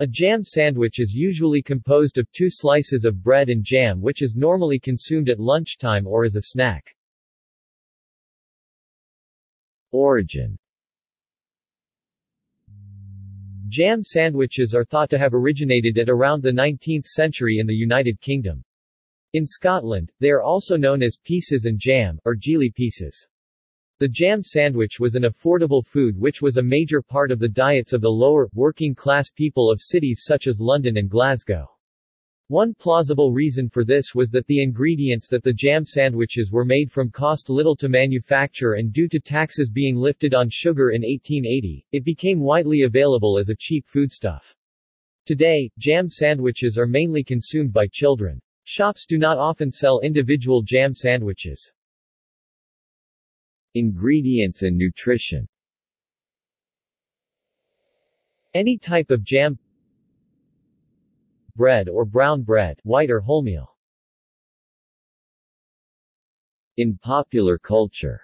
A jam sandwich is usually composed of two slices of bread and jam which is normally consumed at lunchtime or as a snack. Origin Jam sandwiches are thought to have originated at around the 19th century in the United Kingdom. In Scotland, they are also known as pieces and jam, or jeely pieces. The jam sandwich was an affordable food which was a major part of the diets of the lower, working-class people of cities such as London and Glasgow. One plausible reason for this was that the ingredients that the jam sandwiches were made from cost little to manufacture and due to taxes being lifted on sugar in 1880, it became widely available as a cheap foodstuff. Today, jam sandwiches are mainly consumed by children. Shops do not often sell individual jam sandwiches. Ingredients and nutrition. Any type of jam Bread or brown bread, white or wholemeal. In popular culture.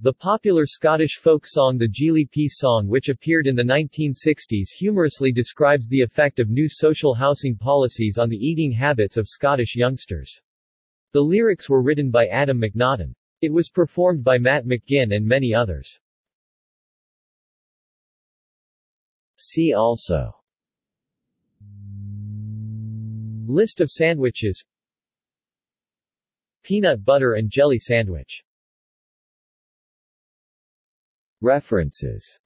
The popular Scottish folk song The Jeely Piece Song which appeared in the 1960s humorously describes the effect of new social housing policies on the eating habits of Scottish youngsters. The lyrics were written by Adam McNaughton. It was performed by Matt McGinn and many others. See also List of sandwiches Peanut butter and jelly sandwich References